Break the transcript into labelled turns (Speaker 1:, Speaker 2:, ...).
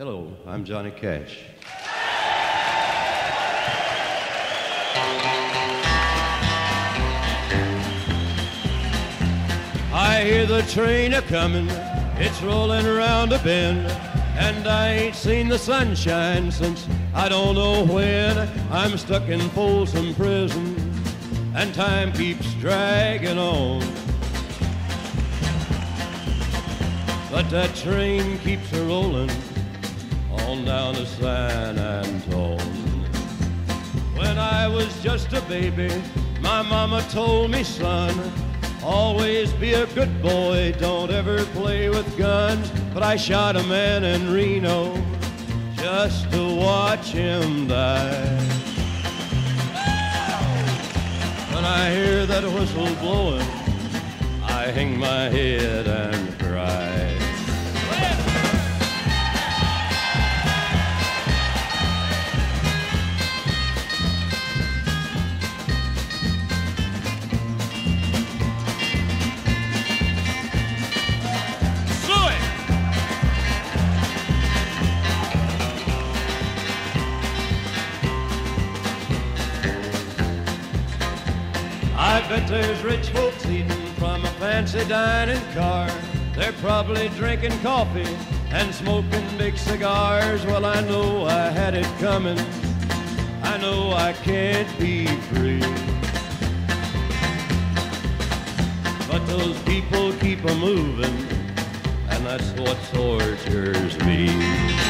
Speaker 1: Hello, I'm Johnny Cash. I hear the train a comin', it's rollin' around a bend, and I ain't seen the sunshine since I don't know when. I'm stuck in Folsom Prison, and time keeps dragging on. But that train keeps a rollin' on down to San Antone. When I was just a baby, my mama told me, son, always be a good boy, don't ever play with guns. But I shot a man in Reno just to watch him die. When I hear that whistle blowing, I hang my head and cry. Bet there's rich folks eating from a fancy dining car. They're probably drinking coffee and smoking big cigars. Well, I know I had it coming. I know I can't be free. But those people keep a moving, and that's what tortures me.